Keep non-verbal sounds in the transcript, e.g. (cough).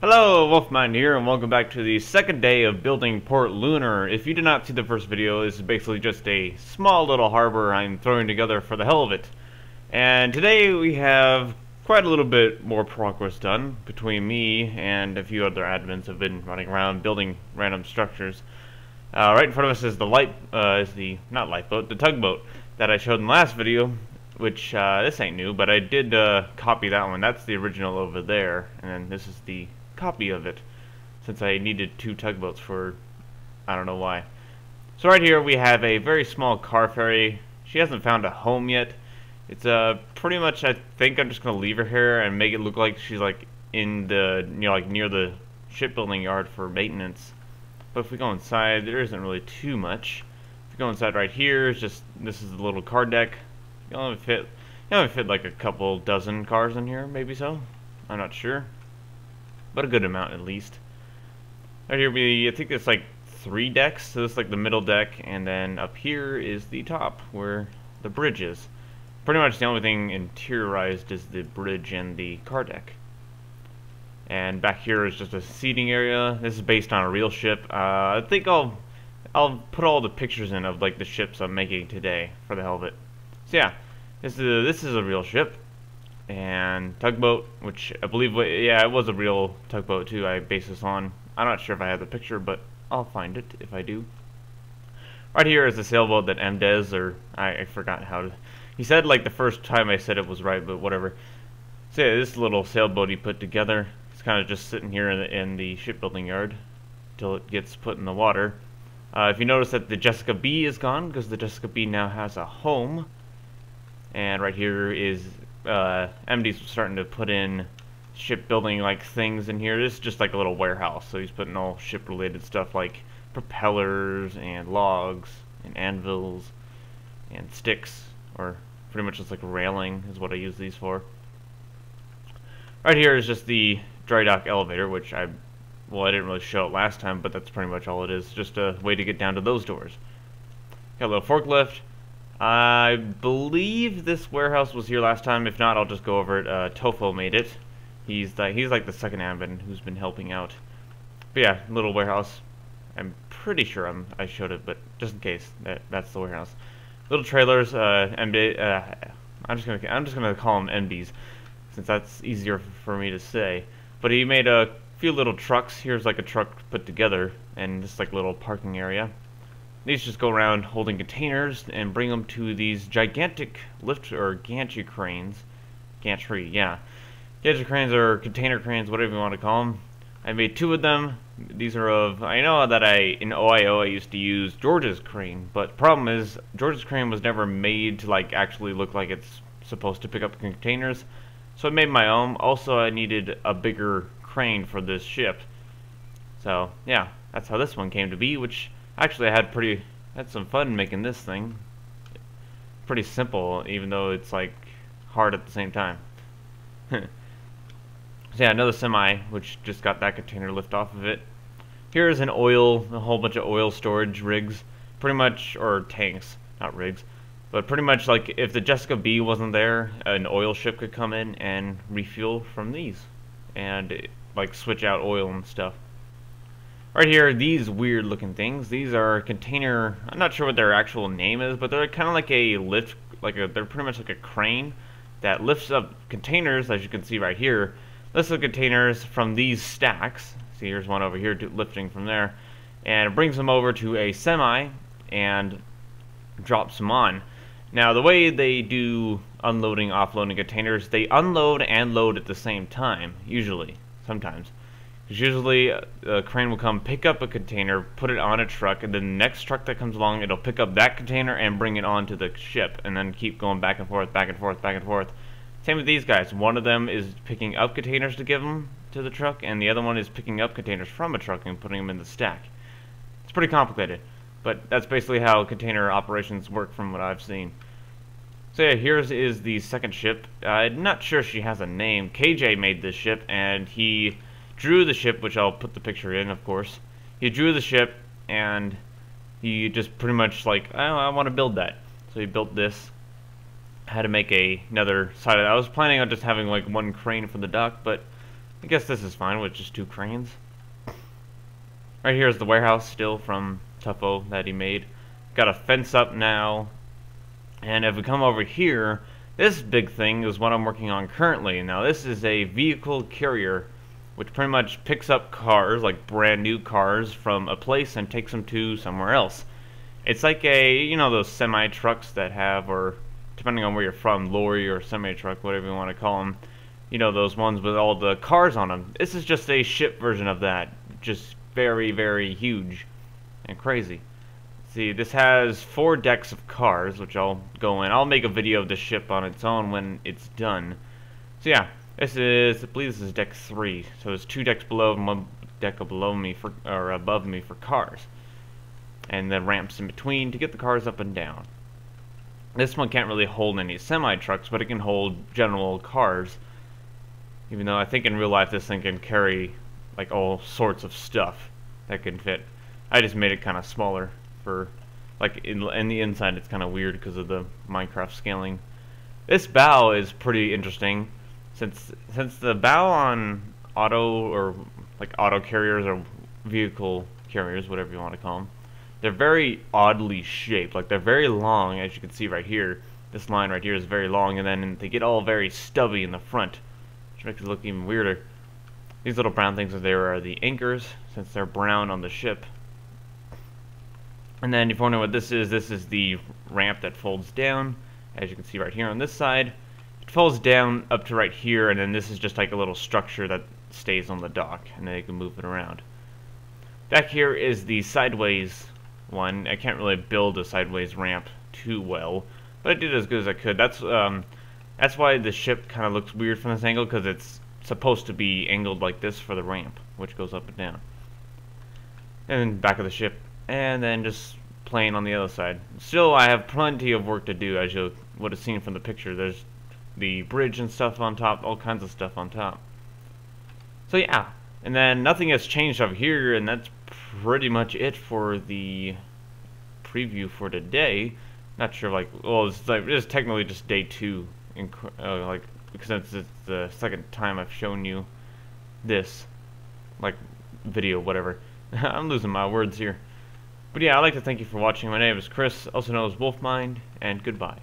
Hello, Wolfman here, and welcome back to the second day of building Port Lunar. If you did not see the first video, this is basically just a small little harbor I'm throwing together for the hell of it. And today we have quite a little bit more progress done between me and a few other admins have been running around building random structures. Uh, right in front of us is the light, uh, is the, not lifeboat, the tugboat that I showed in the last video, which, uh, this ain't new, but I did, uh, copy that one. That's the original over there, and then this is the copy of it since I needed two tugboats for I don't know why. So right here we have a very small car ferry. She hasn't found a home yet. It's uh pretty much I think I'm just gonna leave her here and make it look like she's like in the you know like near the shipbuilding yard for maintenance. But if we go inside, there isn't really too much. If we go inside right here, it's just this is the little car deck. You only fit you only fit like a couple dozen cars in here, maybe so. I'm not sure but a good amount at least. Right here we, I think it's like three decks, so this is like the middle deck, and then up here is the top, where the bridge is. Pretty much the only thing interiorized is the bridge and the car deck. And back here is just a seating area. This is based on a real ship. Uh, I think I'll I'll put all the pictures in of like the ships I'm making today for the hell of it. So yeah, this is a, this is a real ship and tugboat, which I believe, yeah, it was a real tugboat too. I based this on. I'm not sure if I have the picture, but I'll find it if I do. Right here is the sailboat that MDez, or I, I forgot how to. He said like the first time I said it was right, but whatever. So yeah, this little sailboat he put together. It's kind of just sitting here in the, in the shipbuilding yard until it gets put in the water. Uh, if you notice that the Jessica B is gone because the Jessica B now has a home. And right here is uh, MD's starting to put in shipbuilding like things in here. This is just like a little warehouse, so he's putting all ship related stuff like propellers and logs and anvils and sticks, or pretty much just like railing is what I use these for. Right here is just the dry dock elevator, which I, well, I didn't really show it last time, but that's pretty much all it is. Just a way to get down to those doors. Got a little forklift, I believe this warehouse was here last time. If not, I'll just go over it. Uh, Tofo made it. He's the, he's like the second admin who's been helping out. But yeah, little warehouse. I'm pretty sure I'm, I showed it, but just in case, that, that's the warehouse. Little trailers. Uh, uh, I'm just gonna I'm just gonna call them MDs, since that's easier for me to say. But he made a few little trucks. Here's like a truck put together, and just like little parking area. These just go around holding containers and bring them to these gigantic lift or gantry cranes. Gantry, yeah. Gantry cranes or container cranes, whatever you want to call them. I made two of them. These are of, I know that I, in OIO I used to use George's crane, but problem is George's crane was never made to like actually look like it's supposed to pick up containers. So I made my own. Also I needed a bigger crane for this ship. So yeah, that's how this one came to be, which Actually, I had pretty had some fun making this thing. Pretty simple, even though it's like hard at the same time. (laughs) so yeah, another semi, which just got that container lift off of it. Here's an oil, a whole bunch of oil storage rigs, pretty much, or tanks, not rigs, but pretty much like if the Jessica B wasn't there, an oil ship could come in and refuel from these, and like switch out oil and stuff. Right here, these weird looking things, these are container, I'm not sure what their actual name is, but they're kind of like a lift, like a, they're pretty much like a crane that lifts up containers, as you can see right here, lifts up containers from these stacks, see here's one over here lifting from there, and it brings them over to a semi and drops them on. Now the way they do unloading, offloading containers, they unload and load at the same time, usually, sometimes. Usually uh, a crane will come pick up a container, put it on a truck, and then the next truck that comes along, it'll pick up that container and bring it onto the ship, and then keep going back and forth, back and forth, back and forth. Same with these guys. One of them is picking up containers to give them to the truck, and the other one is picking up containers from a truck and putting them in the stack. It's pretty complicated, but that's basically how container operations work from what I've seen. So yeah, here's is the second ship. I'm not sure she has a name. KJ made this ship, and he drew the ship, which I'll put the picture in, of course. He drew the ship, and he just pretty much like, oh, I want to build that. So he built this. I had to make a, another side of it. I was planning on just having like one crane for the dock, but I guess this is fine with just two cranes. Right here is the warehouse still from Tuffo that he made. Got a fence up now. And if we come over here, this big thing is what I'm working on currently. Now this is a vehicle carrier which pretty much picks up cars, like brand new cars, from a place and takes them to somewhere else. It's like a, you know, those semi trucks that have, or depending on where you're from, lorry or semi truck, whatever you want to call them. You know, those ones with all the cars on them. This is just a ship version of that. Just very, very huge and crazy. See, this has four decks of cars, which I'll go in. I'll make a video of the ship on its own when it's done. So yeah, this is, I believe this is deck three. So there's two decks below and one deck below me for, or above me for cars. And then ramps in between to get the cars up and down. This one can't really hold any semi-trucks, but it can hold general cars. Even though I think in real life this thing can carry like all sorts of stuff that can fit. I just made it kind of smaller for like in, in the inside it's kind of weird because of the Minecraft scaling. This bow is pretty interesting since since the bow on auto or like auto carriers or vehicle carriers, whatever you want to call them, they're very oddly shaped. Like they're very long, as you can see right here. This line right here is very long, and then they get all very stubby in the front, which makes it look even weirder. These little brown things are there are the anchors, since they're brown on the ship. And then if you wonder what this is, this is the ramp that folds down, as you can see right here on this side falls down up to right here, and then this is just like a little structure that stays on the dock, and then you can move it around. Back here is the sideways one. I can't really build a sideways ramp too well, but I did as good as I could. That's um, that's why the ship kind of looks weird from this angle, because it's supposed to be angled like this for the ramp, which goes up and down. And back of the ship, and then just plain on the other side. Still, I have plenty of work to do, as you would have seen from the picture. There's the bridge and stuff on top, all kinds of stuff on top. So yeah, and then nothing has changed over here, and that's pretty much it for the preview for today. Not sure, like, well, it's like it's technically just day two, in, uh, like because it's the second time I've shown you this, like, video, whatever. (laughs) I'm losing my words here. But yeah, I'd like to thank you for watching. My name is Chris, also known as Wolfmined, and goodbye.